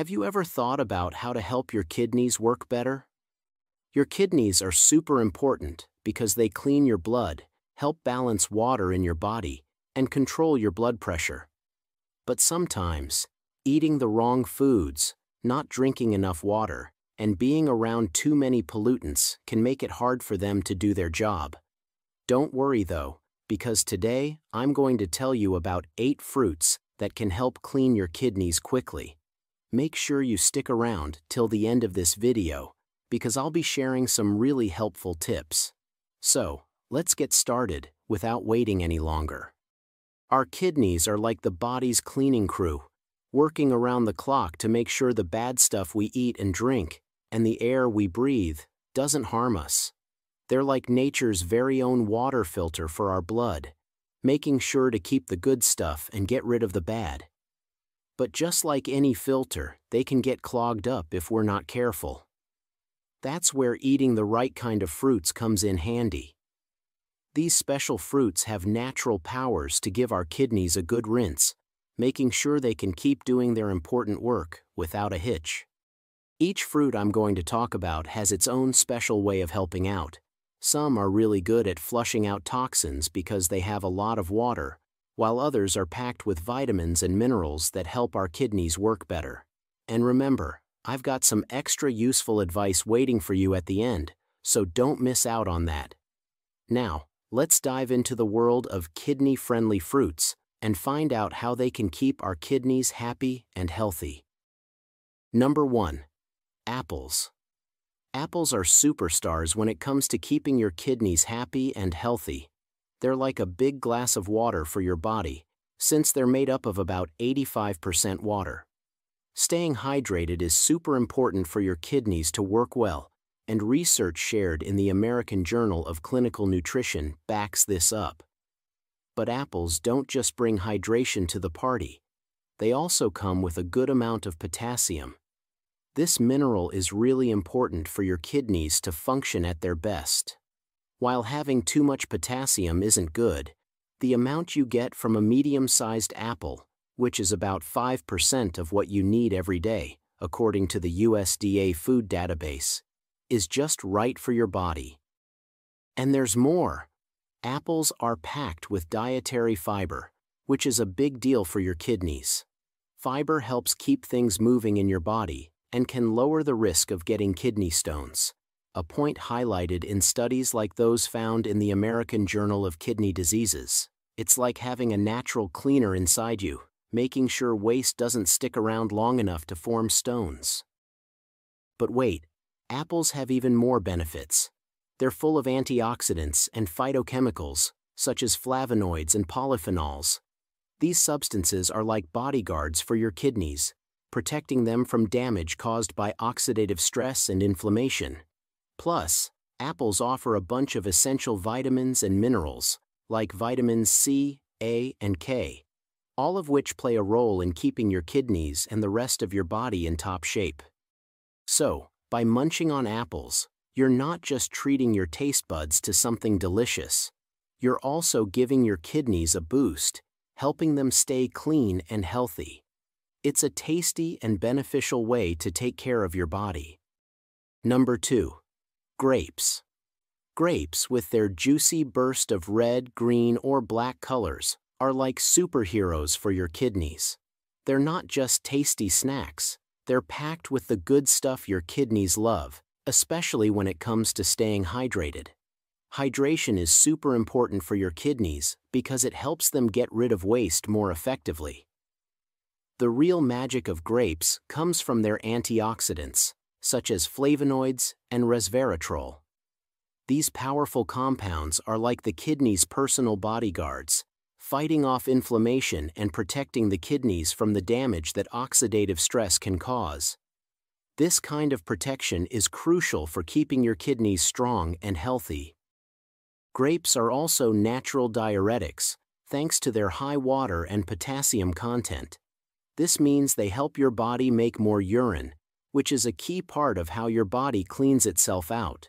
Have you ever thought about how to help your kidneys work better? Your kidneys are super important because they clean your blood, help balance water in your body, and control your blood pressure. But sometimes, eating the wrong foods, not drinking enough water, and being around too many pollutants can make it hard for them to do their job. Don't worry though, because today I'm going to tell you about 8 fruits that can help clean your kidneys quickly. Make sure you stick around till the end of this video, because I'll be sharing some really helpful tips. So, let's get started without waiting any longer. Our kidneys are like the body's cleaning crew, working around the clock to make sure the bad stuff we eat and drink, and the air we breathe, doesn't harm us. They're like nature's very own water filter for our blood, making sure to keep the good stuff and get rid of the bad. But just like any filter, they can get clogged up if we're not careful. That's where eating the right kind of fruits comes in handy. These special fruits have natural powers to give our kidneys a good rinse, making sure they can keep doing their important work without a hitch. Each fruit I'm going to talk about has its own special way of helping out. Some are really good at flushing out toxins because they have a lot of water, while others are packed with vitamins and minerals that help our kidneys work better. And remember, I've got some extra useful advice waiting for you at the end, so don't miss out on that. Now, let's dive into the world of kidney-friendly fruits and find out how they can keep our kidneys happy and healthy. Number 1. Apples. Apples are superstars when it comes to keeping your kidneys happy and healthy. They're like a big glass of water for your body, since they're made up of about 85% water. Staying hydrated is super important for your kidneys to work well, and research shared in the American Journal of Clinical Nutrition backs this up. But apples don't just bring hydration to the party. They also come with a good amount of potassium. This mineral is really important for your kidneys to function at their best. While having too much potassium isn't good, the amount you get from a medium-sized apple, which is about 5% of what you need every day, according to the USDA food database, is just right for your body. And there's more. Apples are packed with dietary fiber, which is a big deal for your kidneys. Fiber helps keep things moving in your body and can lower the risk of getting kidney stones, a point highlighted in studies like those found in the American Journal of Kidney Diseases. It's like having a natural cleaner inside you, making sure waste doesn't stick around long enough to form stones. But wait, Apples have even more benefits. They're full of antioxidants and phytochemicals, such as flavonoids and polyphenols. These substances are like bodyguards for your kidneys, protecting them from damage caused by oxidative stress and inflammation. Plus, apples offer a bunch of essential vitamins and minerals, like vitamins C, A, and K, all of which play a role in keeping your kidneys and the rest of your body in top shape. So, by munching on apples, you're not just treating your taste buds to something delicious. You're also giving your kidneys a boost, helping them stay clean and healthy. It's a tasty and beneficial way to take care of your body. Number 2. Grapes. Grapes, with their juicy burst of red, green, or black colors, are like superheroes for your kidneys. They're not just tasty snacks, they're packed with the good stuff your kidneys love, especially when it comes to staying hydrated. Hydration is super important for your kidneys because it helps them get rid of waste more effectively. The real magic of grapes comes from their antioxidants, such as flavonoids and resveratrol. These powerful compounds are like the kidney's personal bodyguards, fighting off inflammation and protecting the kidneys from the damage that oxidative stress can cause. This kind of protection is crucial for keeping your kidneys strong and healthy. Grapes are also natural diuretics, thanks to their high water and potassium content. This means they help your body make more urine, which is a key part of how your body cleans itself out.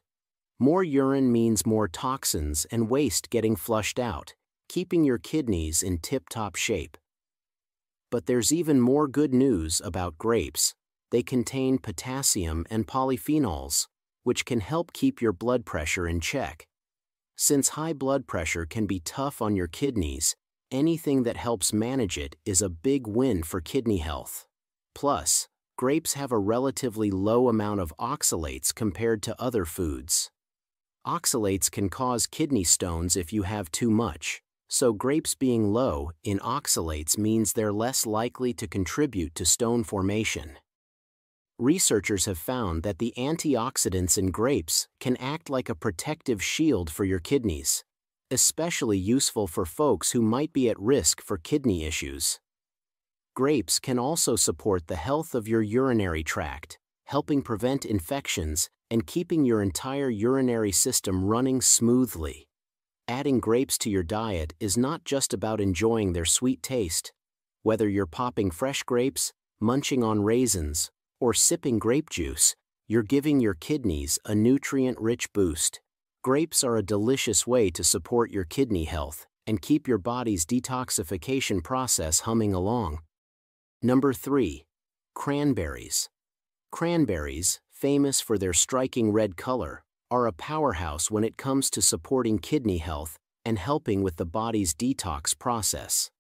More urine means more toxins and waste getting flushed out, keeping your kidneys in tip-top shape. But there's even more good news about grapes. They contain potassium and polyphenols, which can help keep your blood pressure in check. Since high blood pressure can be tough on your kidneys, anything that helps manage it is a big win for kidney health. Plus, grapes have a relatively low amount of oxalates compared to other foods. Oxalates can cause kidney stones if you have too much, so grapes being low in oxalates means they're less likely to contribute to stone formation. Researchers have found that the antioxidants in grapes can act like a protective shield for your kidneys, especially useful for folks who might be at risk for kidney issues. Grapes can also support the health of your urinary tract, helping prevent infections and keeping your entire urinary system running smoothly. Adding grapes to your diet is not just about enjoying their sweet taste. Whether you're popping fresh grapes, munching on raisins, or sipping grape juice, you're giving your kidneys a nutrient-rich boost. Grapes are a delicious way to support your kidney health and keep your body's detoxification process humming along. Number 3. Cranberries. Cranberries, famous for their striking red color, are a powerhouse when it comes to supporting kidney health and helping with the body's detox process.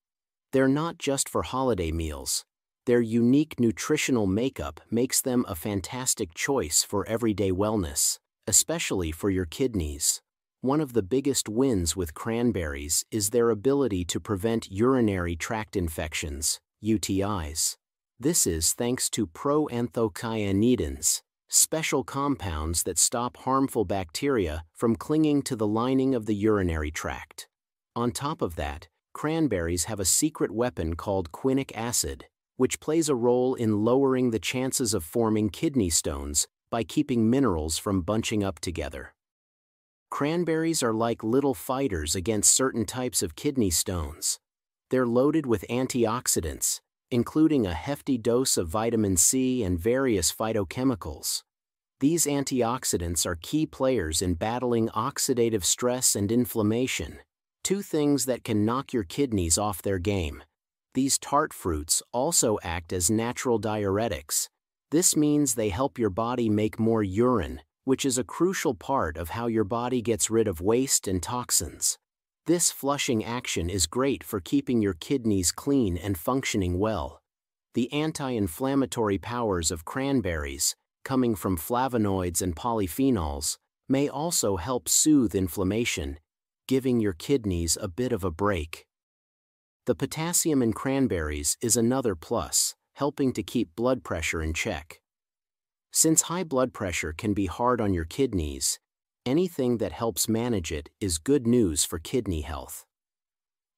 They're not just for holiday meals. Their unique nutritional makeup makes them a fantastic choice for everyday wellness, especially for your kidneys. One of the biggest wins with cranberries is their ability to prevent urinary tract infections, UTIs. This is thanks to proanthocyanidins, special compounds that stop harmful bacteria from clinging to the lining of the urinary tract. On top of that, cranberries have a secret weapon called quinic acid, which plays a role in lowering the chances of forming kidney stones by keeping minerals from bunching up together. Cranberries are like little fighters against certain types of kidney stones. They're loaded with antioxidants, including a hefty dose of vitamin C and various phytochemicals. These antioxidants are key players in battling oxidative stress and inflammation, two things that can knock your kidneys off their game. These tart fruits also act as natural diuretics. This means they help your body make more urine, which is a crucial part of how your body gets rid of waste and toxins. This flushing action is great for keeping your kidneys clean and functioning well. The anti-inflammatory powers of cranberries, coming from flavonoids and polyphenols, may also help soothe inflammation, giving your kidneys a bit of a break. The potassium in cranberries is another plus, helping to keep blood pressure in check. Since high blood pressure can be hard on your kidneys, Anything that helps manage it is good news for kidney health.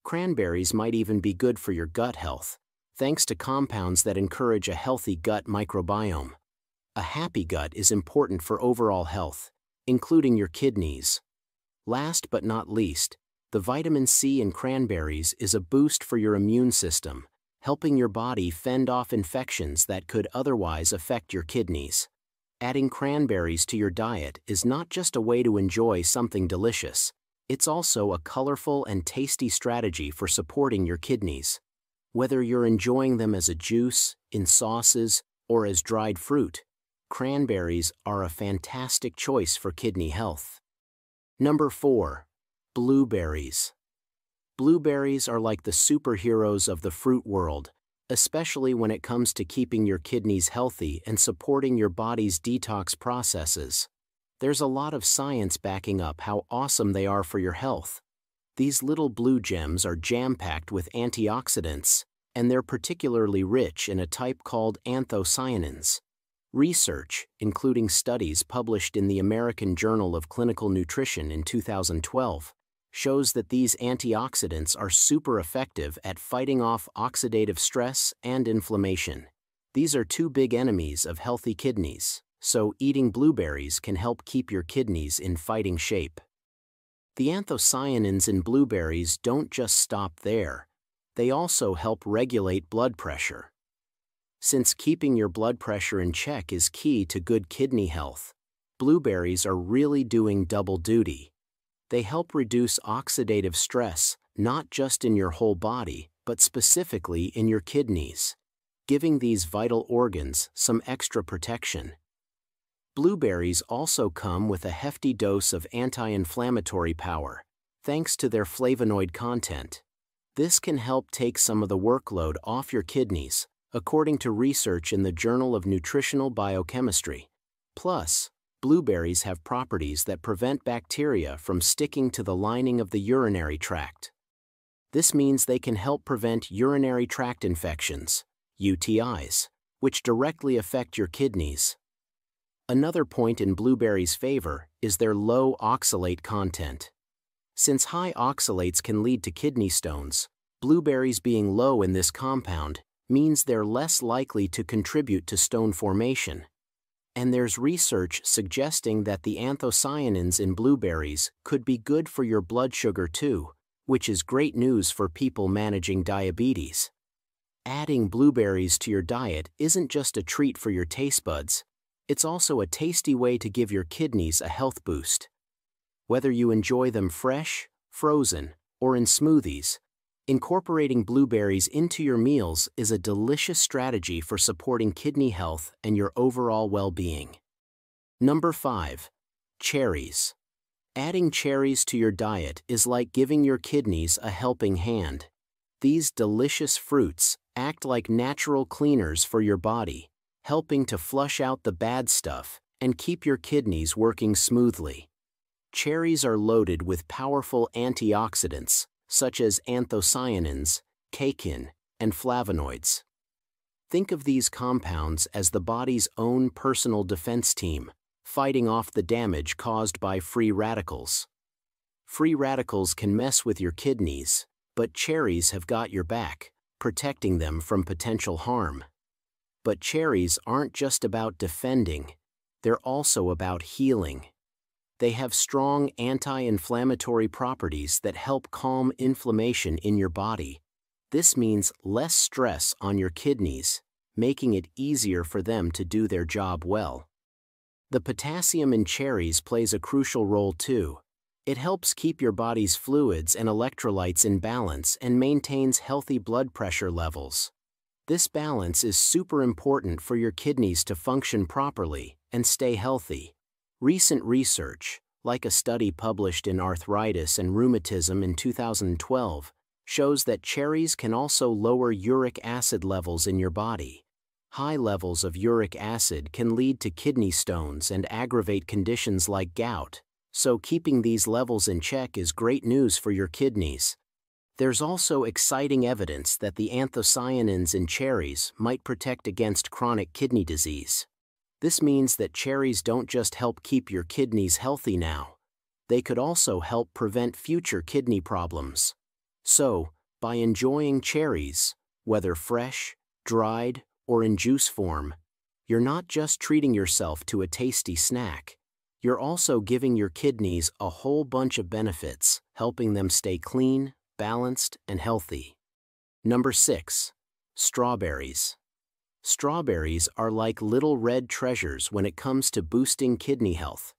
Cranberries might even be good for your gut health, thanks to compounds that encourage a healthy gut microbiome. A happy gut is important for overall health, including your kidneys. Last but not least, the vitamin C in cranberries is a boost for your immune system, helping your body fend off infections that could otherwise affect your kidneys. Adding cranberries to your diet is not just a way to enjoy something delicious, it's also a colorful and tasty strategy for supporting your kidneys. Whether you're enjoying them as a juice, in sauces, or as dried fruit, cranberries are a fantastic choice for kidney health. Number 4. Blueberries. Blueberries are like the superheroes of the fruit world, especially when it comes to keeping your kidneys healthy and supporting your body's detox processes. There's a lot of science backing up how awesome they are for your health. These little blue gems are jam-packed with antioxidants, and they're particularly rich in a type called anthocyanins. Research, including studies published in the American Journal of Clinical Nutrition in 2012, shows that these antioxidants are super effective at fighting off oxidative stress and inflammation. These are two big enemies of healthy kidneys, so eating blueberries can help keep your kidneys in fighting shape. The anthocyanins in blueberries don't just stop there, they also help regulate blood pressure. Since keeping your blood pressure in check is key to good kidney health, blueberries are really doing double duty. They help reduce oxidative stress, not just in your whole body, but specifically in your kidneys. giving these vital organs some extra protection. Blueberries also come with a hefty dose of anti-inflammatory power, thanks to their flavonoid content. This can help take some of the workload off your kidneys, according to research in the Journal of Nutritional Biochemistry. Plus, blueberries have properties that prevent bacteria from sticking to the lining of the urinary tract. This means they can help prevent urinary tract infections, UTIs, which directly affect your kidneys. Another point in blueberries' favor is their low oxalate content. Since high oxalates can lead to kidney stones, blueberries being low in this compound means they're less likely to contribute to stone formation. And there's research suggesting that the anthocyanins in blueberries could be good for your blood sugar too, which is great news for people managing diabetes. Adding blueberries to your diet isn't just a treat for your taste buds, it's also a tasty way to give your kidneys a health boost. Whether you enjoy them fresh, frozen, or in smoothies, incorporating blueberries into your meals is a delicious strategy for supporting kidney health and your overall well-being. Number 5. Cherries. Adding cherries to your diet is like giving your kidneys a helping hand. These delicious fruits act like natural cleaners for your body, helping to flush out the bad stuff and keep your kidneys working smoothly. Cherries are loaded with powerful antioxidants, such as anthocyanins, caecin, and flavonoids. Think of these compounds as the body's own personal defense team, fighting off the damage caused by free radicals. Free radicals can mess with your kidneys, but cherries have got your back protecting them from potential harm. But cherries aren't just about defending, they're also about healing. They have strong anti-inflammatory properties that help calm inflammation in your body. This means less stress on your kidneys, making it easier for them to do their job well. The potassium in cherries plays a crucial role too, it helps keep your body's fluids and electrolytes in balance and maintains healthy blood pressure levels. This balance is super important for your kidneys to function properly and stay healthy. Recent research, like a study published in Arthritis and Rheumatism in 2012, shows that cherries can also lower uric acid levels in your body. High levels of uric acid can lead to kidney stones and aggravate conditions like gout, so keeping these levels in check is great news for your kidneys. There's also exciting evidence that the anthocyanins in cherries might protect against chronic kidney disease. This means that cherries don't just help keep your kidneys healthy now, they could also help prevent future kidney problems. So, by enjoying cherries, whether fresh, dried, or in juice form, you're not just treating yourself to a tasty snack you're also giving your kidneys a whole bunch of benefits, helping them stay clean, balanced, and healthy. Number 6. Strawberries. Strawberries are like little red treasures when it comes to boosting kidney health.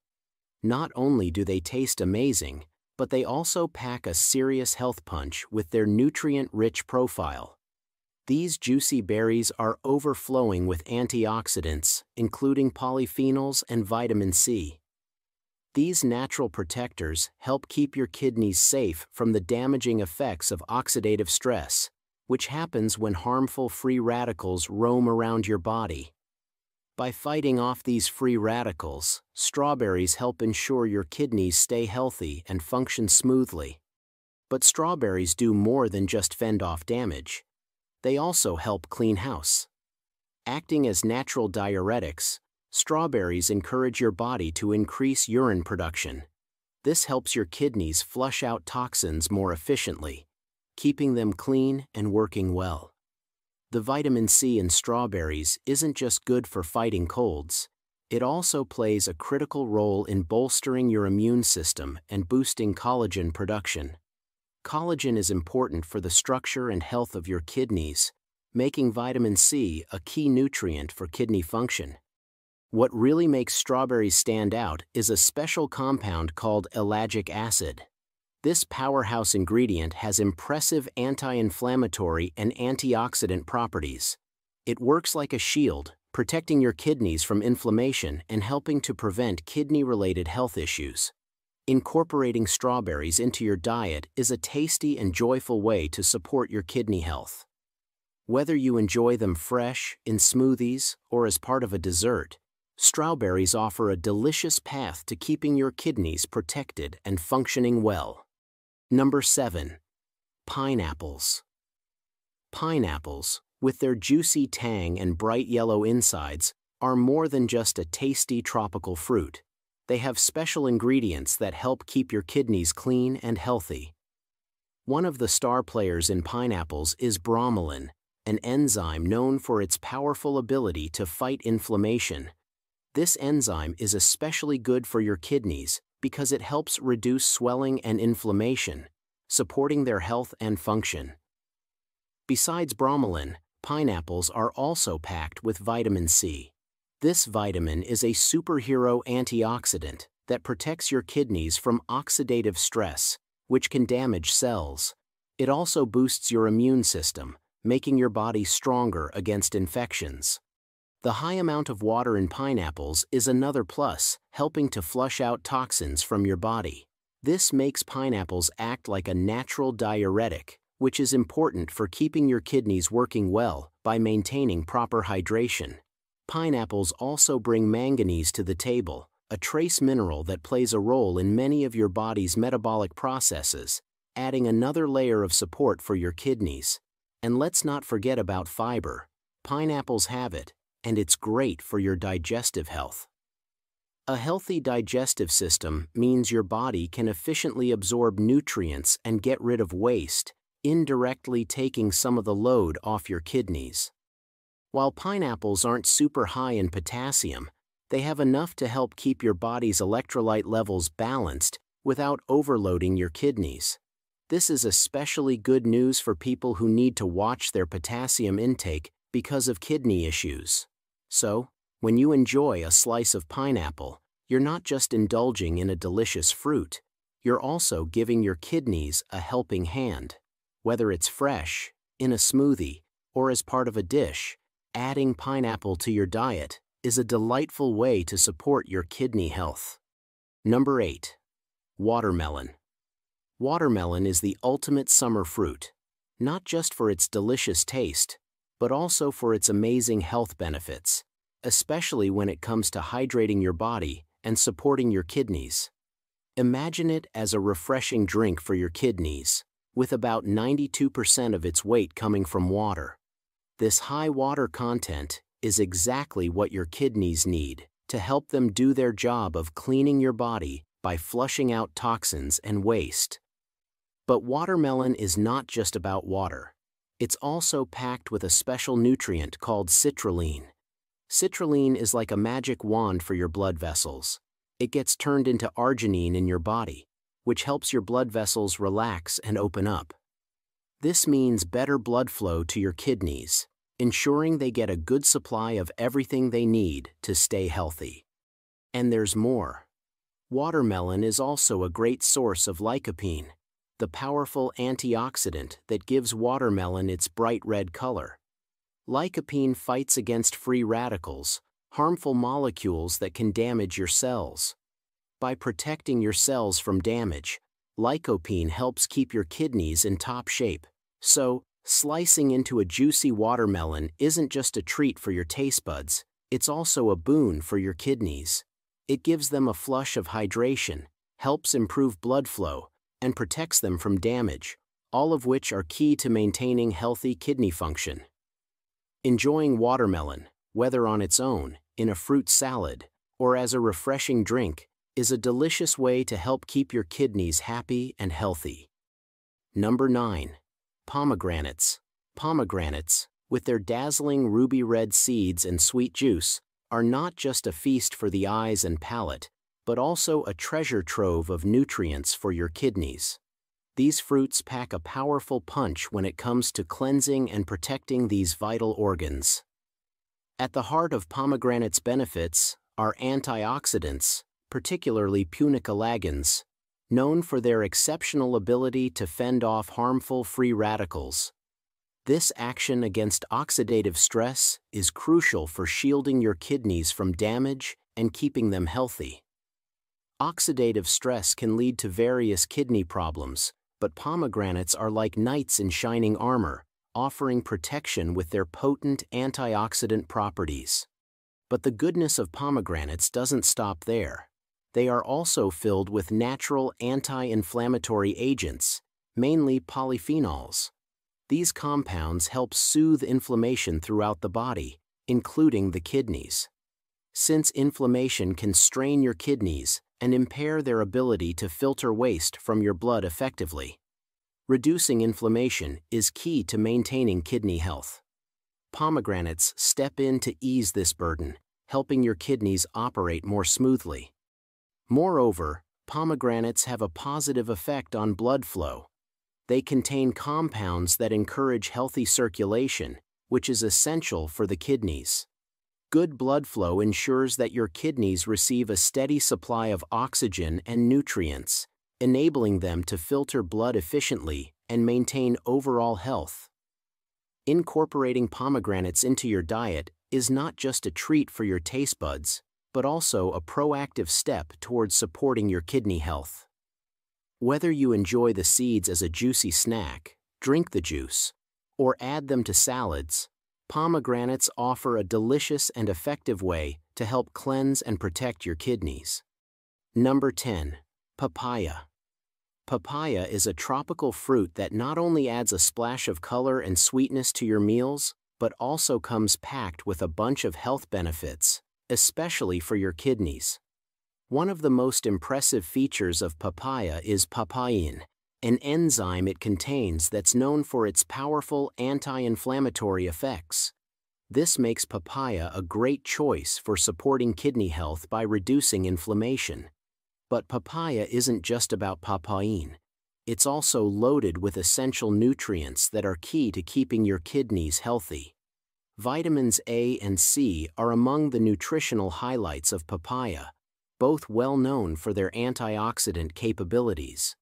Not only do they taste amazing, but they also pack a serious health punch with their nutrient-rich profile. These juicy berries are overflowing with antioxidants, including polyphenols and vitamin C. These natural protectors help keep your kidneys safe from the damaging effects of oxidative stress, which happens when harmful free radicals roam around your body. By fighting off these free radicals, strawberries help ensure your kidneys stay healthy and function smoothly. But strawberries do more than just fend off damage. They also help clean house. Acting as natural diuretics, Strawberries encourage your body to increase urine production. This helps your kidneys flush out toxins more efficiently, keeping them clean and working well. The vitamin C in strawberries isn't just good for fighting colds, it also plays a critical role in bolstering your immune system and boosting collagen production. Collagen is important for the structure and health of your kidneys, making vitamin C a key nutrient for kidney function. What really makes strawberries stand out is a special compound called ellagic acid. This powerhouse ingredient has impressive anti-inflammatory and antioxidant properties. It works like a shield, protecting your kidneys from inflammation and helping to prevent kidney-related health issues. Incorporating strawberries into your diet is a tasty and joyful way to support your kidney health. Whether you enjoy them fresh, in smoothies, or as part of a dessert, strawberries offer a delicious path to keeping your kidneys protected and functioning well. Number 7. Pineapples. Pineapples, with their juicy tang and bright yellow insides, are more than just a tasty tropical fruit. They have special ingredients that help keep your kidneys clean and healthy. One of the star players in pineapples is bromelain, an enzyme known for its powerful ability to fight inflammation. This enzyme is especially good for your kidneys because it helps reduce swelling and inflammation, supporting their health and function. Besides bromelain, pineapples are also packed with vitamin C. This vitamin is a superhero antioxidant that protects your kidneys from oxidative stress, which can damage cells. It also boosts your immune system, making your body stronger against infections. The high amount of water in pineapples is another plus, helping to flush out toxins from your body. This makes pineapples act like a natural diuretic, which is important for keeping your kidneys working well by maintaining proper hydration. Pineapples also bring manganese to the table, a trace mineral that plays a role in many of your body's metabolic processes, adding another layer of support for your kidneys. And let's not forget about fiber. Pineapples have it, and it's great for your digestive health. A healthy digestive system means your body can efficiently absorb nutrients and get rid of waste, indirectly taking some of the load off your kidneys. While pineapples aren't super high in potassium, they have enough to help keep your body's electrolyte levels balanced without overloading your kidneys. This is especially good news for people who need to watch their potassium intake because of kidney issues. So, when you enjoy a slice of pineapple, you're not just indulging in a delicious fruit, you're also giving your kidneys a helping hand. Whether it's fresh, in a smoothie, or as part of a dish, adding pineapple to your diet is a delightful way to support your kidney health. Number 8. Watermelon. Watermelon is the ultimate summer fruit, not just for its delicious taste, but also for its amazing health benefits, especially when it comes to hydrating your body and supporting your kidneys. Imagine it as a refreshing drink for your kidneys, with about 92% of its weight coming from water. This high water content is exactly what your kidneys need to help them do their job of cleaning your body by flushing out toxins and waste. But watermelon is not just about water. It's also packed with a special nutrient called citrulline. Citrulline is like a magic wand for your blood vessels. It gets turned into arginine in your body, which helps your blood vessels relax and open up. This means better blood flow to your kidneys, ensuring they get a good supply of everything they need to stay healthy. And there's more. Watermelon is also a great source of lycopene, the powerful antioxidant that gives watermelon its bright red color. Lycopene fights against free radicals, harmful molecules that can damage your cells. By protecting your cells from damage, lycopene helps keep your kidneys in top shape. So, slicing into a juicy watermelon isn't just a treat for your taste buds, it's also a boon for your kidneys. It gives them a flush of hydration, helps improve blood flow, and protects them from damage, all of which are key to maintaining healthy kidney function. Enjoying watermelon, whether on its own, in a fruit salad, or as a refreshing drink, is a delicious way to help keep your kidneys happy and healthy. Number 9. Pomegranates. Pomegranates, with their dazzling ruby red seeds and sweet juice, are not just a feast for the eyes and palate, but also a treasure trove of nutrients for your kidneys. These fruits pack a powerful punch when it comes to cleansing and protecting these vital organs. At the heart of pomegranate's benefits are antioxidants, particularly punicalagins, known for their exceptional ability to fend off harmful free radicals. This action against oxidative stress is crucial for shielding your kidneys from damage and keeping them healthy. Oxidative stress can lead to various kidney problems, but pomegranates are like knights in shining armor, offering protection with their potent antioxidant properties. But the goodness of pomegranates doesn't stop there. They are also filled with natural anti-inflammatory agents, mainly polyphenols. These compounds help soothe inflammation throughout the body, including the kidneys. Since inflammation can strain your kidneys and impair their ability to filter waste from your blood effectively, reducing inflammation is key to maintaining kidney health. Pomegranates step in to ease this burden, helping your kidneys operate more smoothly. Moreover, pomegranates have a positive effect on blood flow. They contain compounds that encourage healthy circulation, which is essential for the kidneys. Good blood flow ensures that your kidneys receive a steady supply of oxygen and nutrients, enabling them to filter blood efficiently and maintain overall health. Incorporating pomegranates into your diet is not just a treat for your taste buds, but also a proactive step towards supporting your kidney health. Whether you enjoy the seeds as a juicy snack, drink the juice, or add them to salads, Pomegranates offer a delicious and effective way to help cleanse and protect your kidneys. Number 10. Papaya. Papaya is a tropical fruit that not only adds a splash of color and sweetness to your meals, but also comes packed with a bunch of health benefits, especially for your kidneys. One of the most impressive features of papaya is papain, an enzyme it contains that's known for its powerful anti-inflammatory effects. This makes papaya a great choice for supporting kidney health by reducing inflammation. But papaya isn't just about papain. It's also loaded with essential nutrients that are key to keeping your kidneys healthy. Vitamins A and C are among the nutritional highlights of papaya, both well known for their antioxidant capabilities.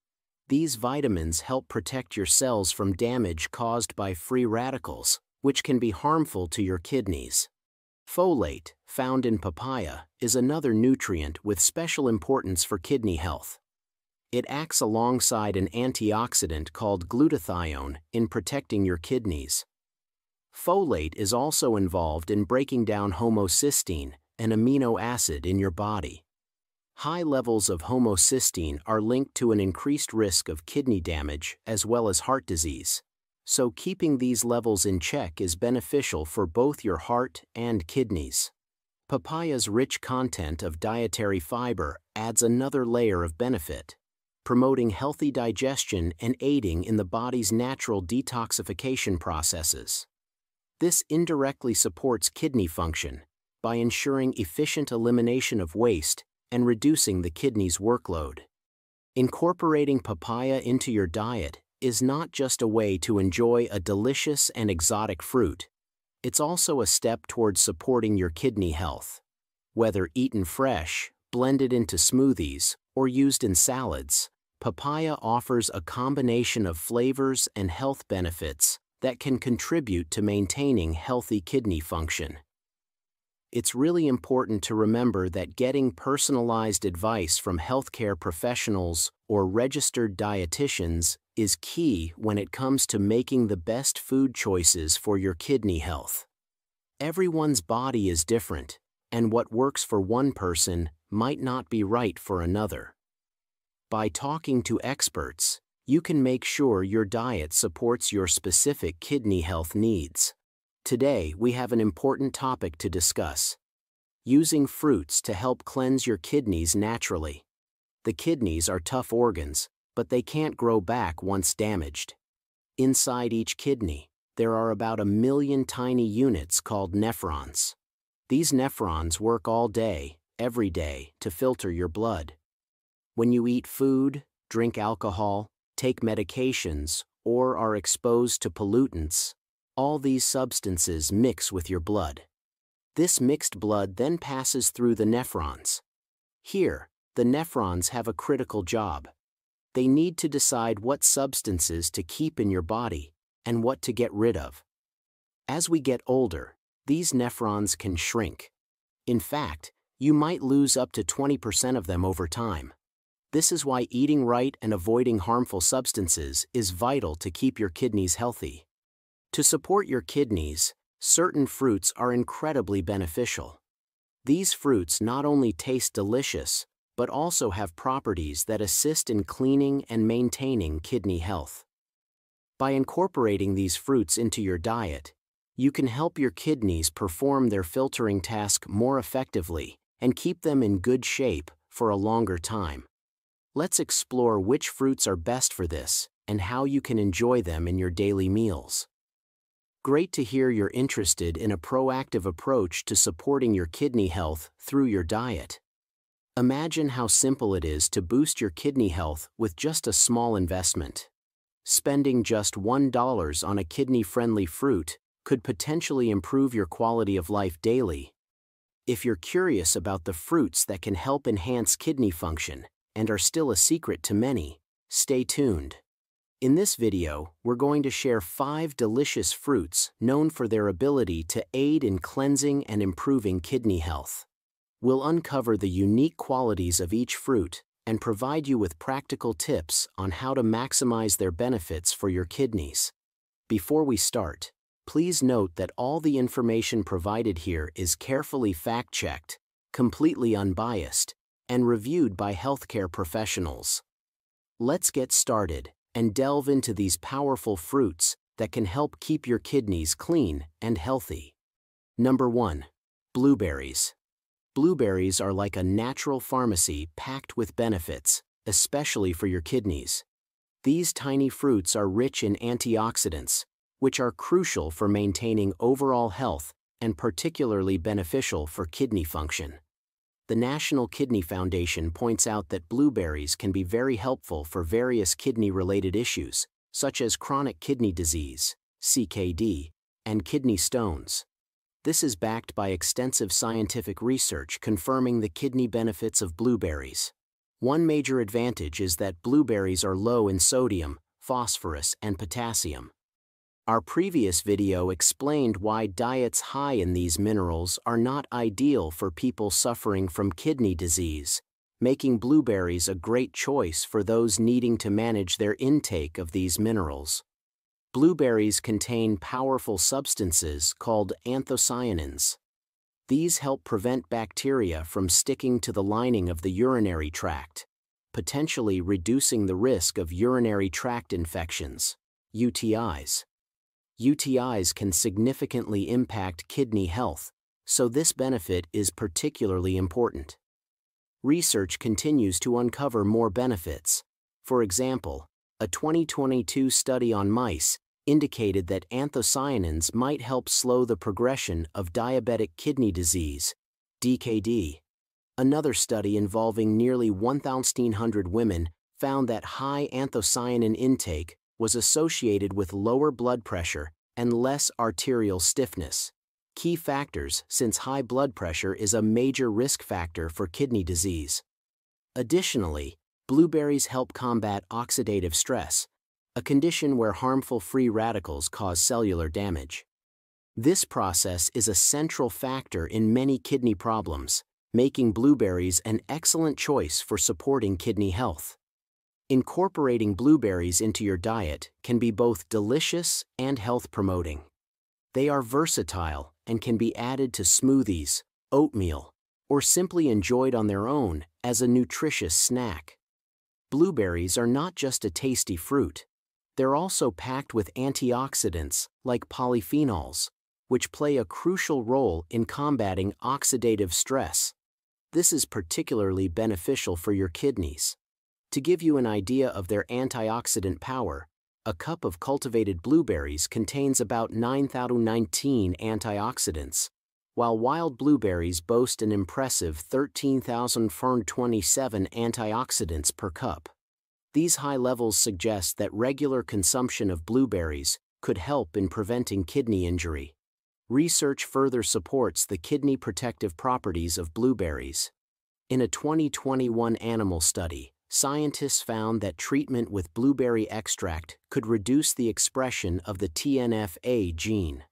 These vitamins help protect your cells from damage caused by free radicals, which can be harmful to your kidneys. Folate, found in papaya, is another nutrient with special importance for kidney health. It acts alongside an antioxidant called glutathione in protecting your kidneys. Folate is also involved in breaking down homocysteine, an amino acid in your body. High levels of homocysteine are linked to an increased risk of kidney damage as well as heart disease. So keeping these levels in check is beneficial for both your heart and kidneys. Papaya's rich content of dietary fiber adds another layer of benefit, promoting healthy digestion and aiding in the body's natural detoxification processes. This indirectly supports kidney function by ensuring efficient elimination of waste and reducing the kidney's workload. Incorporating papaya into your diet is not just a way to enjoy a delicious and exotic fruit, it's also a step towards supporting your kidney health. Whether eaten fresh, blended into smoothies, or used in salads, papaya offers a combination of flavors and health benefits that can contribute to maintaining healthy kidney function it's really important to remember that getting personalized advice from healthcare professionals or registered dietitians is key when it comes to making the best food choices for your kidney health. Everyone's body is different, and what works for one person might not be right for another. By talking to experts, you can make sure your diet supports your specific kidney health needs. Today, we have an important topic to discuss. Using fruits to help cleanse your kidneys naturally. The kidneys are tough organs, but they can't grow back once damaged. Inside each kidney, there are about a million tiny units called nephrons. These nephrons work all day, every day, to filter your blood. When you eat food, drink alcohol, take medications, or are exposed to pollutants, all these substances mix with your blood. This mixed blood then passes through the nephrons. Here, the nephrons have a critical job. They need to decide what substances to keep in your body and what to get rid of. As we get older, these nephrons can shrink. In fact, you might lose up to 20% of them over time. This is why eating right and avoiding harmful substances is vital to keep your kidneys healthy. To support your kidneys, certain fruits are incredibly beneficial. These fruits not only taste delicious, but also have properties that assist in cleaning and maintaining kidney health. By incorporating these fruits into your diet, you can help your kidneys perform their filtering task more effectively and keep them in good shape for a longer time. Let's explore which fruits are best for this and how you can enjoy them in your daily meals. Great to hear you're interested in a proactive approach to supporting your kidney health through your diet. Imagine how simple it is to boost your kidney health with just a small investment. Spending just $1 on a kidney-friendly fruit could potentially improve your quality of life daily. If you're curious about the fruits that can help enhance kidney function and are still a secret to many, stay tuned. In this video, we're going to share five delicious fruits known for their ability to aid in cleansing and improving kidney health. We'll uncover the unique qualities of each fruit and provide you with practical tips on how to maximize their benefits for your kidneys. Before we start, Please note that all the information provided here is carefully fact-checked, completely unbiased, and reviewed by healthcare professionals. Let's get started and delve into these powerful fruits that can help keep your kidneys clean and healthy. Number 1. Blueberries. Blueberries are like a natural pharmacy packed with benefits, especially for your kidneys. These tiny fruits are rich in antioxidants, which are crucial for maintaining overall health and particularly beneficial for kidney function. The National Kidney Foundation points out that blueberries can be very helpful for various kidney-related issues, such as chronic kidney disease, CKD, and kidney stones. This is backed by extensive scientific research confirming the kidney benefits of blueberries. One major advantage is that blueberries are low in sodium, phosphorus, and potassium. Our previous video explained why diets high in these minerals are not ideal for people suffering from kidney disease, making blueberries a great choice for those needing to manage their intake of these minerals. Blueberries contain powerful substances called anthocyanins. These help prevent bacteria from sticking to the lining of the urinary tract, potentially reducing the risk of urinary tract infections, UTIs. UTIs can significantly impact kidney health, so this benefit is particularly important. Research continues to uncover more benefits. For example, a 2022 study on mice indicated that anthocyanins might help slow the progression of diabetic kidney disease, DKD. Another study involving nearly 1,100 women found that high anthocyanin intake was associated with lower blood pressure and less arterial stiffness, key factors since high blood pressure is a major risk factor for kidney disease. Additionally, blueberries help combat oxidative stress, a condition where harmful free radicals cause cellular damage. This process is a central factor in many kidney problems, making blueberries an excellent choice for supporting kidney health. Incorporating blueberries into your diet can be both delicious and health-promoting. They are versatile and can be added to smoothies, oatmeal, or simply enjoyed on their own as a nutritious snack. Blueberries are not just a tasty fruit. They're also packed with antioxidants like polyphenols, which play a crucial role in combating oxidative stress. This is particularly beneficial for your kidneys. To give you an idea of their antioxidant power, a cup of cultivated blueberries contains about 9,019 antioxidants, while wild blueberries boast an impressive 13,427 antioxidants per cup. These high levels suggest that regular consumption of blueberries could help in preventing kidney injury. Research further supports the kidney protective properties of blueberries. In a 2021 animal study, scientists found that treatment with blueberry extract could reduce the expression of the TNF-A gene.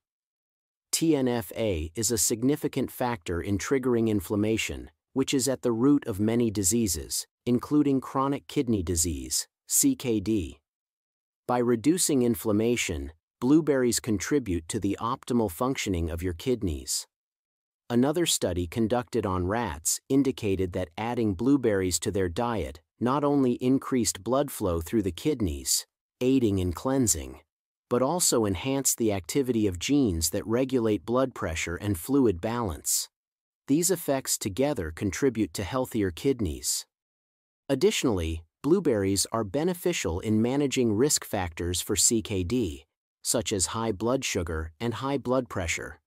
TNF-A is a significant factor in triggering inflammation, which is at the root of many diseases, including chronic kidney disease, CKD. By reducing inflammation, blueberries contribute to the optimal functioning of your kidneys. Another study conducted on rats indicated that adding blueberries to their diet not only increased blood flow through the kidneys, aiding in cleansing, but also enhanced the activity of genes that regulate blood pressure and fluid balance. These effects together contribute to healthier kidneys. Additionally, blueberries are beneficial in managing risk factors for CKD, such as high blood sugar and high blood pressure.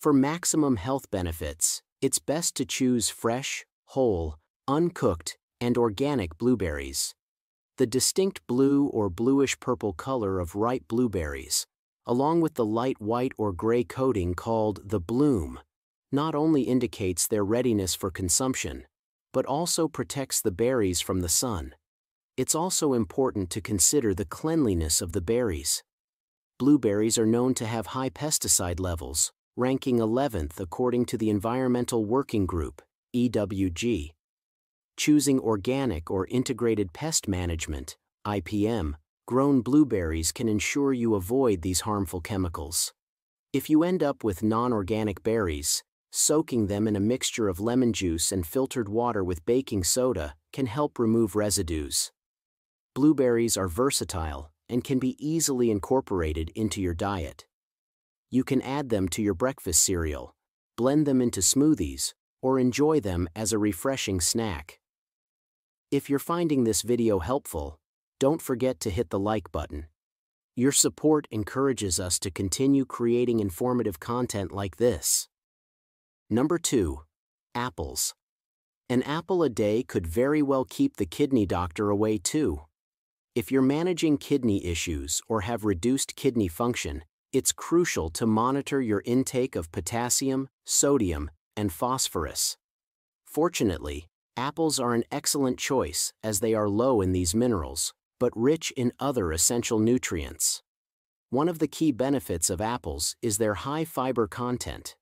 For maximum health benefits, it's best to choose fresh, whole, uncooked, and organic blueberries. The distinct blue or bluish-purple color of ripe blueberries, along with the light white or gray coating called the bloom, not only indicates their readiness for consumption, but also protects the berries from the sun. It's also important to consider the cleanliness of the berries. Blueberries are known to have high pesticide levels, ranking 11th according to the Environmental Working Group, EWG. Choosing organic or integrated pest management, IPM, grown blueberries can ensure you avoid these harmful chemicals. If you end up with non-organic berries, soaking them in a mixture of lemon juice and filtered water with baking soda can help remove residues. Blueberries are versatile and can be easily incorporated into your diet. You can add them to your breakfast cereal, blend them into smoothies, or enjoy them as a refreshing snack. If you're finding this video helpful, don't forget to hit the like button. Your support encourages us to continue creating informative content like this. Number 2. Apples. An apple a day could very well keep the kidney doctor away too. If you're managing kidney issues or have reduced kidney function, it's crucial to monitor your intake of potassium, sodium, and phosphorus. Fortunately, apples are an excellent choice as they are low in these minerals, but rich in other essential nutrients. One of the key benefits of apples is their high fiber content.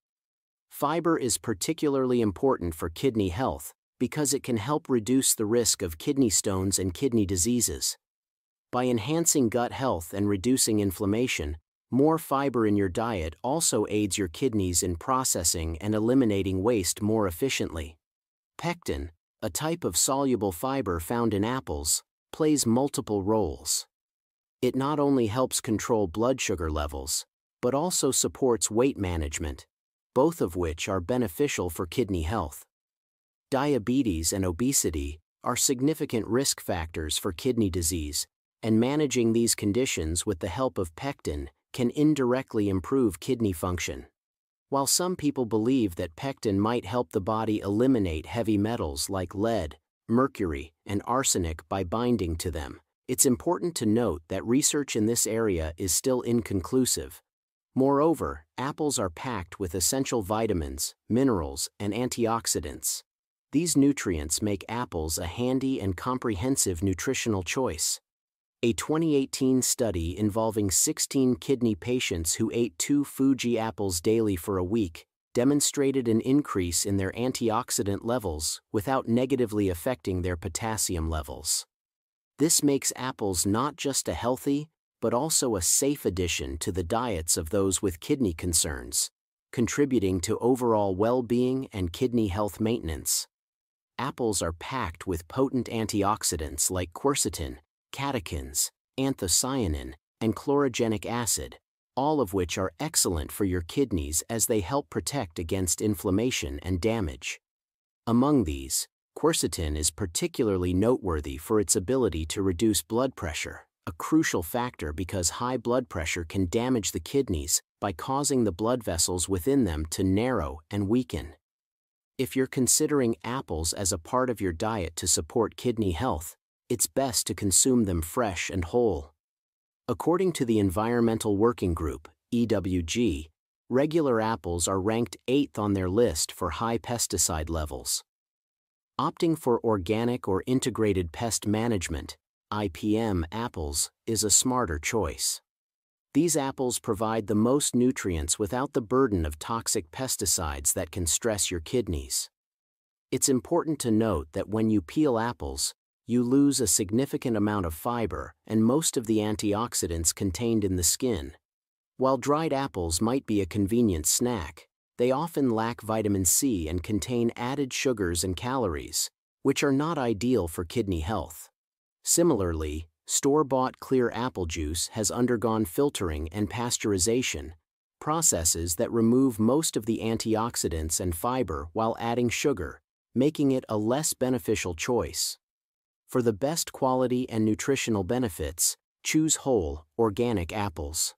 Fiber is particularly important for kidney health because it can help reduce the risk of kidney stones and kidney diseases. By enhancing gut health and reducing inflammation, more fiber in your diet also aids your kidneys in processing and eliminating waste more efficiently. Pectin, a type of soluble fiber found in apples, plays multiple roles. It not only helps control blood sugar levels, but also supports weight management, both of which are beneficial for kidney health. Diabetes and obesity are significant risk factors for kidney disease, and managing these conditions with the help of pectin can indirectly improve kidney function. While some people believe that pectin might help the body eliminate heavy metals like lead, mercury, and arsenic by binding to them, it's important to note that research in this area is still inconclusive. Moreover, apples are packed with essential vitamins, minerals, and antioxidants. These nutrients make apples a handy and comprehensive nutritional choice. A 2018 study involving 16 kidney patients who ate two Fuji apples daily for a week demonstrated an increase in their antioxidant levels without negatively affecting their potassium levels. This makes apples not just a healthy, but also a safe addition to the diets of those with kidney concerns, contributing to overall well-being and kidney health maintenance. Apples are packed with potent antioxidants like quercetin, catechins, anthocyanin, and chlorogenic acid, all of which are excellent for your kidneys as they help protect against inflammation and damage. Among these, quercetin is particularly noteworthy for its ability to reduce blood pressure, a crucial factor because high blood pressure can damage the kidneys by causing the blood vessels within them to narrow and weaken. If you're considering apples as a part of your diet to support kidney health, it's best to consume them fresh and whole. According to the Environmental Working Group, EWG, regular apples are ranked 8th on their list for high pesticide levels. Opting for organic or integrated pest management, IPM apples, is a smarter choice. These apples provide the most nutrients without the burden of toxic pesticides that can stress your kidneys. It's important to note that when you peel apples, you lose a significant amount of fiber and most of the antioxidants contained in the skin. While dried apples might be a convenient snack, they often lack vitamin C and contain added sugars and calories, which are not ideal for kidney health. Similarly, store-bought clear apple juice has undergone filtering and pasteurization, processes that remove most of the antioxidants and fiber while adding sugar, making it a less beneficial choice. For the best quality and nutritional benefits, choose whole, organic apples.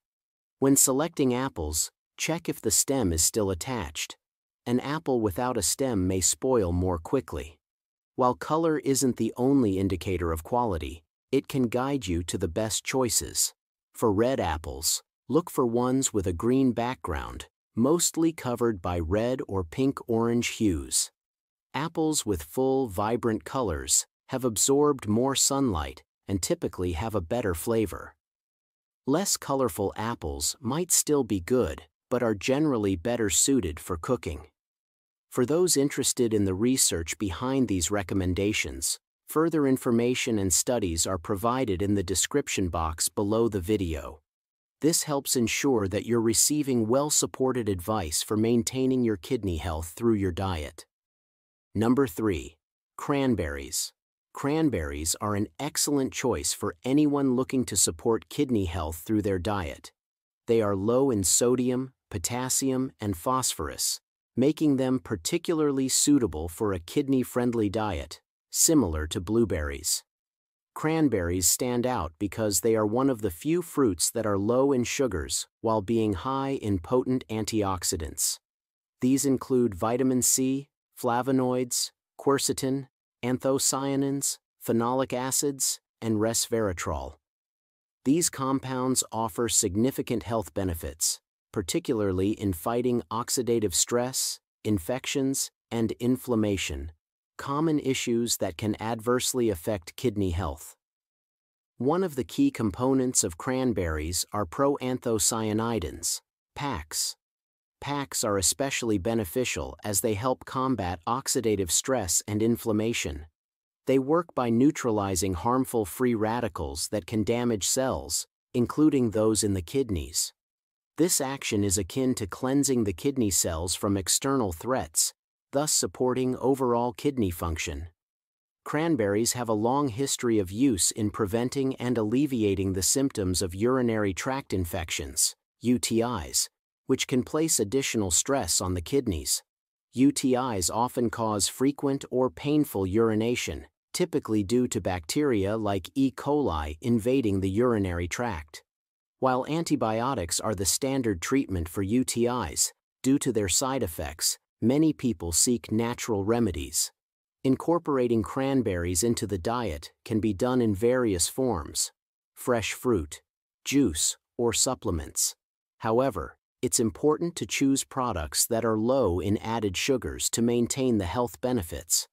When selecting apples, check if the stem is still attached. An apple without a stem may spoil more quickly. While color isn't the only indicator of quality, it can guide you to the best choices. For red apples, look for ones with a green background, mostly covered by red or pink-orange hues. Apples with full, vibrant colors, have absorbed more sunlight and typically have a better flavor. Less colorful apples might still be good, but are generally better suited for cooking. For those interested in the research behind these recommendations, further information and studies are provided in the description box below the video. This helps ensure that you're receiving well-supported advice for maintaining your kidney health through your diet. Number 3. Cranberries. Cranberries are an excellent choice for anyone looking to support kidney health through their diet. They are low in sodium, potassium, and phosphorus, making them particularly suitable for a kidney-friendly diet, similar to blueberries. Cranberries stand out because they are one of the few fruits that are low in sugars while being high in potent antioxidants. These include vitamin C, flavonoids, quercetin, anthocyanins, phenolic acids, and resveratrol. These compounds offer significant health benefits, particularly in fighting oxidative stress, infections, and inflammation, common issues that can adversely affect kidney health. One of the key components of cranberries are proanthocyanidins, PACs. PACs are especially beneficial as they help combat oxidative stress and inflammation. They work by neutralizing harmful free radicals that can damage cells, including those in the kidneys. This action is akin to cleansing the kidney cells from external threats, thus supporting overall kidney function. Cranberries have a long history of use in preventing and alleviating the symptoms of urinary tract infections, UTIs, which can place additional stress on the kidneys. UTIs often cause frequent or painful urination, typically due to bacteria like E. coli invading the urinary tract. While antibiotics are the standard treatment for UTIs, due to their side effects, many people seek natural remedies. Incorporating cranberries into the diet can be done in various forms fresh fruit, juice, or supplements. However, it's important to choose products that are low in added sugars to maintain the health benefits.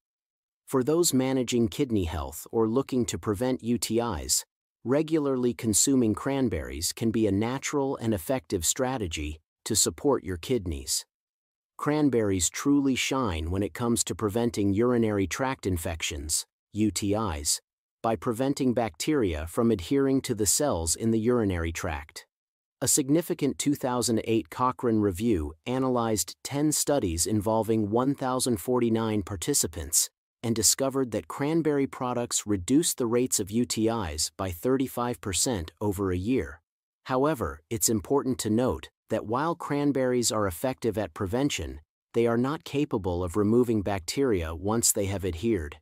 For those managing kidney health or looking to prevent UTIs, regularly consuming cranberries can be a natural and effective strategy to support your kidneys. Cranberries truly shine when it comes to preventing urinary tract infections, UTIs, by preventing bacteria from adhering to the cells in the urinary tract. A significant 2008 Cochrane review analyzed 10 studies involving 1,049 participants and discovered that cranberry products reduced the rates of UTIs by 35% over a year. However, it's important to note that while cranberries are effective at prevention, they are not capable of removing bacteria once they have adhered.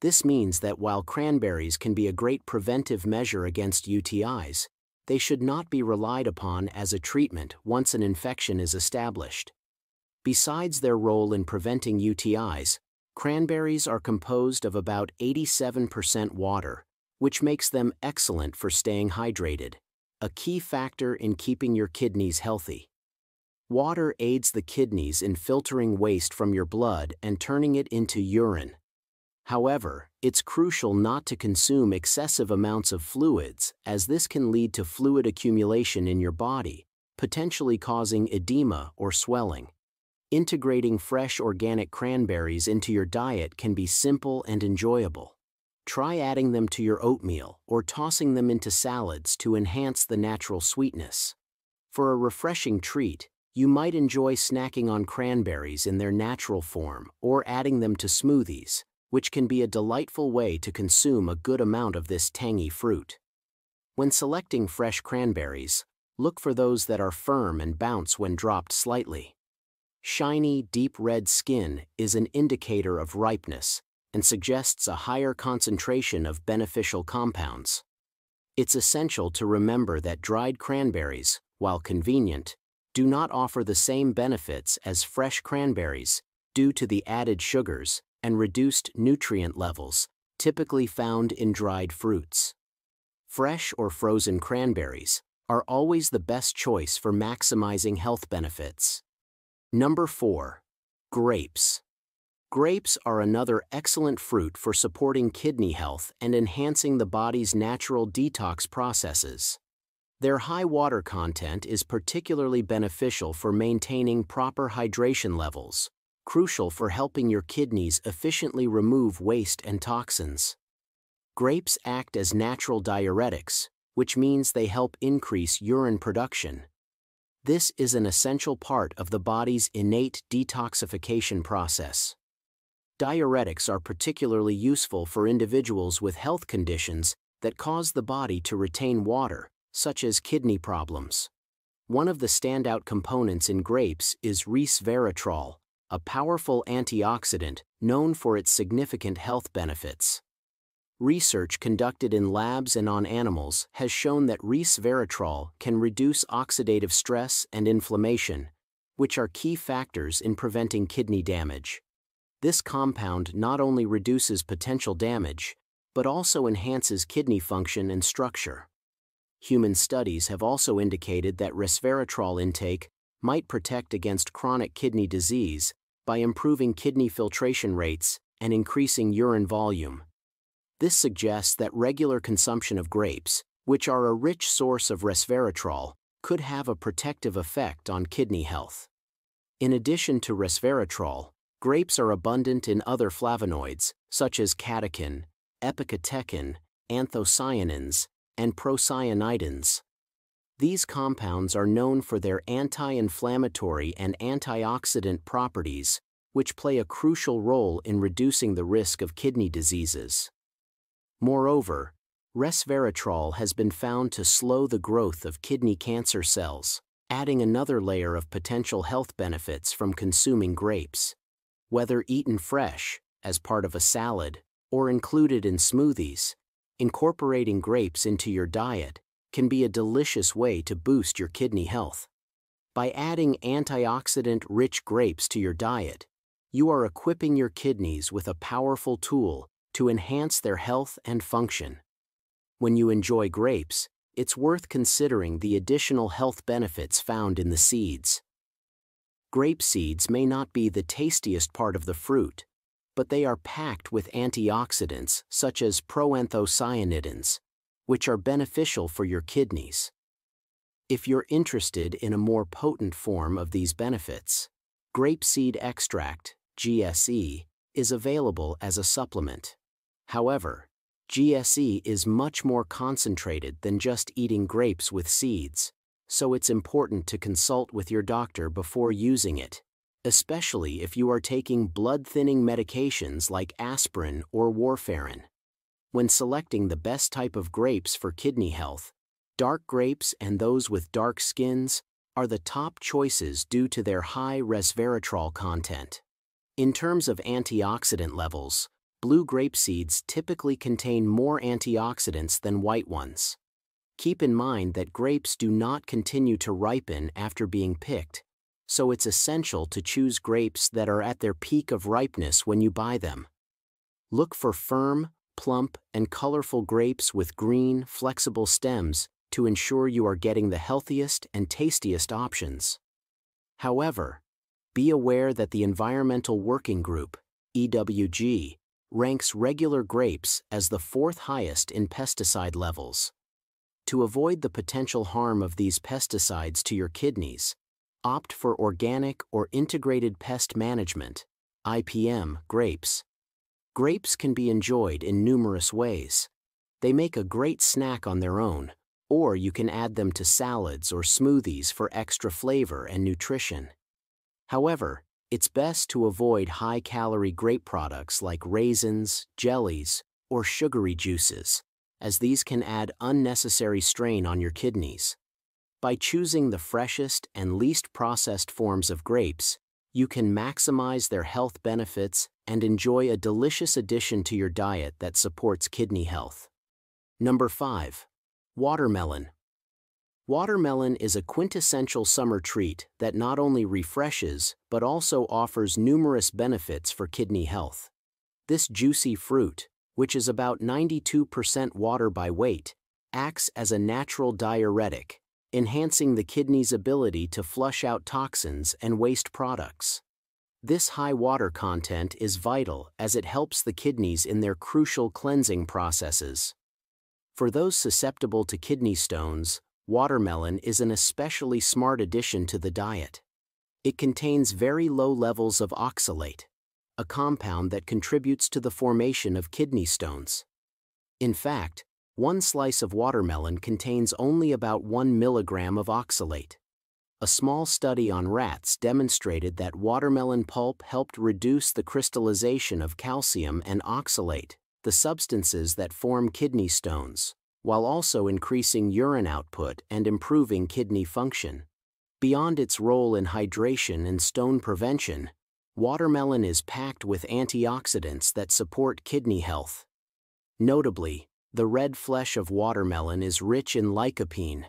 This means that while cranberries can be a great preventive measure against UTIs, they should not be relied upon as a treatment once an infection is established. Besides their role in preventing UTIs, cranberries are composed of about 87% water, which makes them excellent for staying hydrated, a key factor in keeping your kidneys healthy. Water aids the kidneys in filtering waste from your blood and turning it into urine. However, it's crucial not to consume excessive amounts of fluids as this can lead to fluid accumulation in your body, potentially causing edema or swelling. Integrating fresh organic cranberries into your diet can be simple and enjoyable. Try adding them to your oatmeal or tossing them into salads to enhance the natural sweetness. For a refreshing treat, you might enjoy snacking on cranberries in their natural form or adding them to smoothies, which can be a delightful way to consume a good amount of this tangy fruit. When selecting fresh cranberries, look for those that are firm and bounce when dropped slightly. Shiny, deep red skin is an indicator of ripeness and suggests a higher concentration of beneficial compounds. It's essential to remember that dried cranberries, while convenient, do not offer the same benefits as fresh cranberries due to the added sugars and reduced nutrient levels typically found in dried fruits. Fresh or frozen cranberries are always the best choice for maximizing health benefits. Number 4. Grapes. Grapes are another excellent fruit for supporting kidney health and enhancing the body's natural detox processes. Their high water content is particularly beneficial for maintaining proper hydration levels, crucial for helping your kidneys efficiently remove waste and toxins. Grapes act as natural diuretics, which means they help increase urine production, this is an essential part of the body's innate detoxification process. Diuretics are particularly useful for individuals with health conditions that cause the body to retain water, such as kidney problems. One of the standout components in grapes is resveratrol, a powerful antioxidant known for its significant health benefits. Research conducted in labs and on animals has shown that resveratrol can reduce oxidative stress and inflammation, which are key factors in preventing kidney damage. This compound not only reduces potential damage, but also enhances kidney function and structure. Human studies have also indicated that resveratrol intake might protect against chronic kidney disease by improving kidney filtration rates and increasing urine volume. This suggests that regular consumption of grapes, which are a rich source of resveratrol, could have a protective effect on kidney health. In addition to resveratrol, grapes are abundant in other flavonoids, such as catechin, epicatechin, anthocyanins, and procyanidins. These compounds are known for their anti-inflammatory and antioxidant properties, which play a crucial role in reducing the risk of kidney diseases. Moreover, resveratrol has been found to slow the growth of kidney cancer cells, adding another layer of potential health benefits from consuming grapes. Whether eaten fresh, as part of a salad, or included in smoothies, incorporating grapes into your diet can be a delicious way to boost your kidney health. By adding antioxidant-rich grapes to your diet, you are equipping your kidneys with a powerful tool to enhance their health and function. When you enjoy grapes, it's worth considering the additional health benefits found in the seeds. Grape seeds may not be the tastiest part of the fruit, but they are packed with antioxidants such as proanthocyanidins, which are beneficial for your kidneys. If you're interested in a more potent form of these benefits, grapeseed extract, GSE, is available as a supplement. However, GSE is much more concentrated than just eating grapes with seeds, so it's important to consult with your doctor before using it, especially if you are taking blood-thinning medications like aspirin or warfarin. When selecting the best type of grapes for kidney health, dark grapes and those with dark skins are the top choices due to their high resveratrol content. In terms of antioxidant levels, blue grape seeds typically contain more antioxidants than white ones. Keep in mind that grapes do not continue to ripen after being picked, so it's essential to choose grapes that are at their peak of ripeness when you buy them. Look for firm, plump, and colorful grapes with green, flexible stems to ensure you are getting the healthiest and tastiest options. However, be aware that the Environmental Working Group, EWG, ranks regular grapes as the fourth highest in pesticide levels. To avoid the potential harm of these pesticides to your kidneys, opt for organic or integrated pest management, IPM, grapes. Grapes can be enjoyed in numerous ways. They make a great snack on their own, or you can add them to salads or smoothies for extra flavor and nutrition. However, it's best to avoid high-calorie grape products like raisins, jellies, or sugary juices, as these can add unnecessary strain on your kidneys. By choosing the freshest and least processed forms of grapes, you can maximize their health benefits and enjoy a delicious addition to your diet that supports kidney health. Number 5. Watermelon. Watermelon is a quintessential summer treat that not only refreshes but also offers numerous benefits for kidney health. This juicy fruit, which is about 92% water by weight, acts as a natural diuretic, enhancing the kidney's ability to flush out toxins and waste products. This high water content is vital as it helps the kidneys in their crucial cleansing processes. For those susceptible to kidney stones, watermelon is an especially smart addition to the diet. It contains very low levels of oxalate, a compound that contributes to the formation of kidney stones. In fact, one slice of watermelon contains only about 1 milligram of oxalate. A small study on rats demonstrated that watermelon pulp helped reduce the crystallization of calcium and oxalate, the substances that form kidney stones while also increasing urine output and improving kidney function. Beyond its role in hydration and stone prevention, watermelon is packed with antioxidants that support kidney health. Notably, the red flesh of watermelon is rich in lycopene,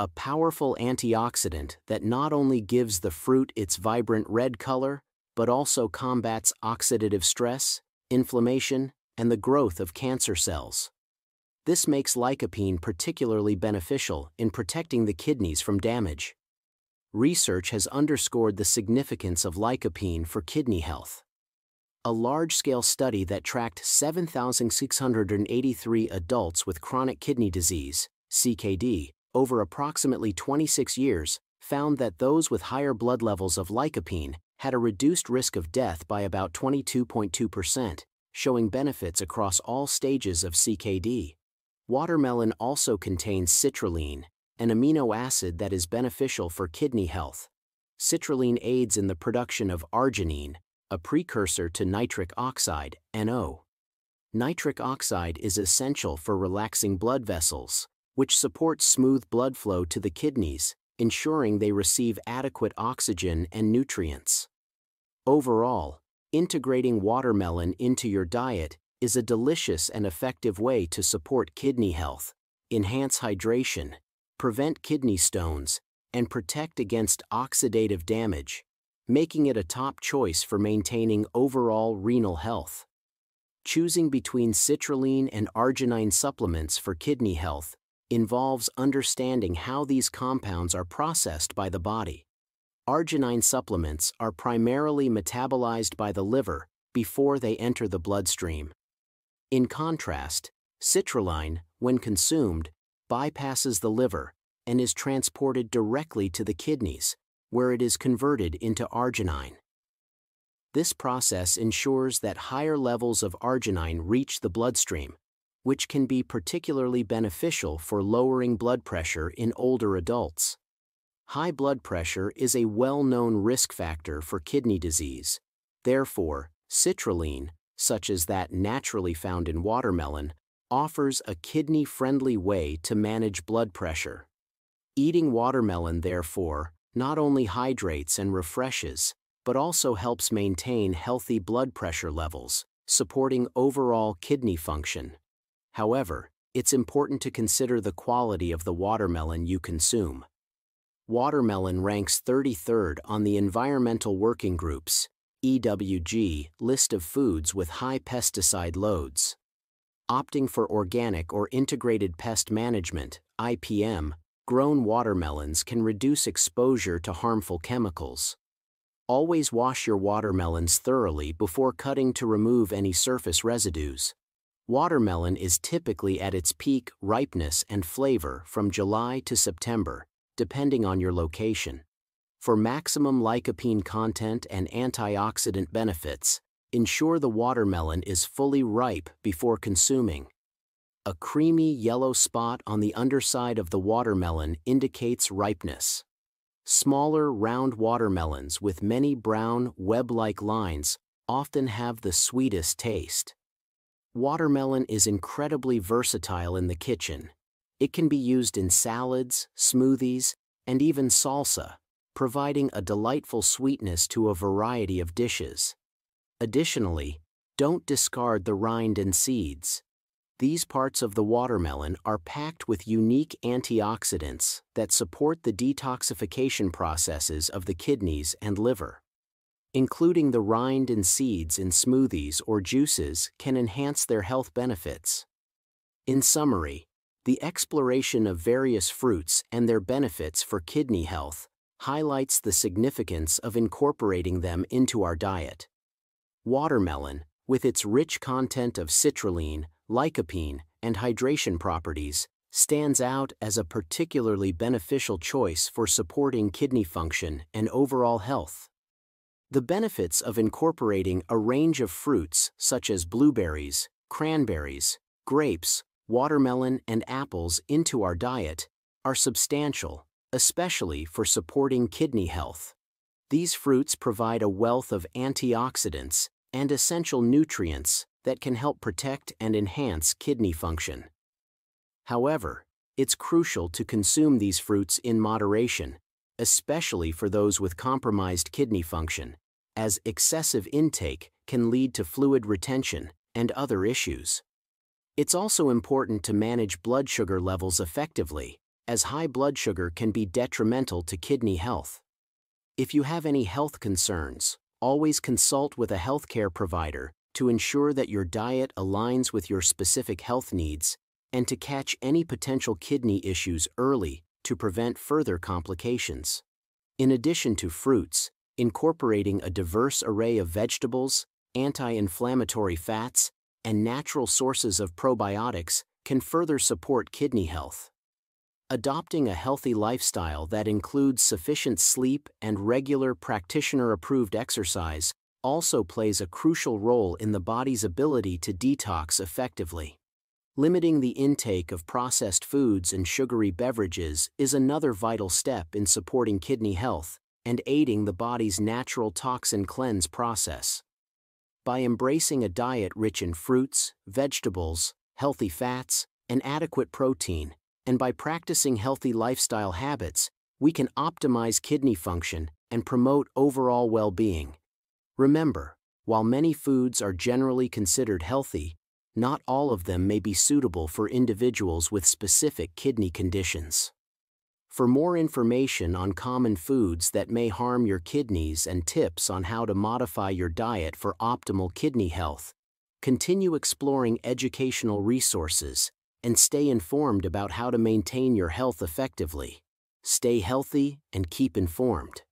a powerful antioxidant that not only gives the fruit its vibrant red color, but also combats oxidative stress, inflammation, and the growth of cancer cells. This makes lycopene particularly beneficial in protecting the kidneys from damage. Research has underscored the significance of lycopene for kidney health. A large-scale study that tracked 7,683 adults with chronic kidney disease, CKD, over approximately 26 years, found that those with higher blood levels of lycopene had a reduced risk of death by about 22.2%, showing benefits across all stages of CKD. Watermelon also contains citrulline, an amino acid that is beneficial for kidney health. Citrulline aids in the production of arginine, a precursor to nitric oxide, NO. Nitric oxide is essential for relaxing blood vessels, which supports smooth blood flow to the kidneys, ensuring they receive adequate oxygen and nutrients. Overall, integrating watermelon into your diet is a delicious and effective way to support kidney health, enhance hydration, prevent kidney stones, and protect against oxidative damage, making it a top choice for maintaining overall renal health. Choosing between citrulline and arginine supplements for kidney health involves understanding how these compounds are processed by the body. Arginine supplements are primarily metabolized by the liver before they enter the bloodstream. In contrast, citrulline, when consumed, bypasses the liver and is transported directly to the kidneys, where it is converted into arginine. This process ensures that higher levels of arginine reach the bloodstream, which can be particularly beneficial for lowering blood pressure in older adults. High blood pressure is a well-known risk factor for kidney disease. Therefore, citrulline, such as that naturally found in watermelon, offers a kidney-friendly way to manage blood pressure. Eating watermelon, therefore, not only hydrates and refreshes, but also helps maintain healthy blood pressure levels, supporting overall kidney function. However, it's important to consider the quality of the watermelon you consume. Watermelon ranks 33rd on the Environmental Working Group's EWG list of foods with high pesticide loads. Opting for organic or integrated pest management, IPM, grown watermelons can reduce exposure to harmful chemicals. Always wash your watermelons thoroughly before cutting to remove any surface residues. Watermelon is typically at its peak ripeness and flavor from July to September, depending on your location. For maximum lycopene content and antioxidant benefits, ensure the watermelon is fully ripe before consuming. A creamy yellow spot on the underside of the watermelon indicates ripeness. Smaller, round watermelons with many brown, web-like lines often have the sweetest taste. Watermelon is incredibly versatile in the kitchen. It can be used in salads, smoothies, and even salsa, providing a delightful sweetness to a variety of dishes. Additionally, don't discard the rind and seeds. These parts of the watermelon are packed with unique antioxidants that support the detoxification processes of the kidneys and liver. Including the rind and seeds in smoothies or juices can enhance their health benefits. In summary, the exploration of various fruits and their benefits for kidney health highlights the significance of incorporating them into our diet. Watermelon, with its rich content of citrulline, lycopene, and hydration properties, stands out as a particularly beneficial choice for supporting kidney function and overall health. The benefits of incorporating a range of fruits such as blueberries, cranberries, grapes, watermelon, and apples into our diet are substantial, especially for supporting kidney health. These fruits provide a wealth of antioxidants and essential nutrients that can help protect and enhance kidney function. However, it's crucial to consume these fruits in moderation, especially for those with compromised kidney function, as excessive intake can lead to fluid retention and other issues. It's also important to manage blood sugar levels effectively, as high blood sugar can be detrimental to kidney health. If you have any health concerns, always consult with a healthcare provider to ensure that your diet aligns with your specific health needs and to catch any potential kidney issues early to prevent further complications. In addition to fruits, incorporating a diverse array of vegetables, anti-inflammatory fats, and natural sources of probiotics can further support kidney health. Adopting a healthy lifestyle that includes sufficient sleep and regular practitioner-approved exercise also plays a crucial role in the body's ability to detox effectively. Limiting the intake of processed foods and sugary beverages is another vital step in supporting kidney health and aiding the body's natural toxin cleanse process. By embracing a diet rich in fruits, vegetables, healthy fats, and adequate protein, and by practicing healthy lifestyle habits, we can optimize kidney function and promote overall well-being. Remember, while many foods are generally considered healthy, not all of them may be suitable for individuals with specific kidney conditions. For more information on common foods that may harm your kidneys and tips on how to modify your diet for optimal kidney health, continue exploring educational resources and stay informed about how to maintain your health effectively. Stay healthy and keep informed.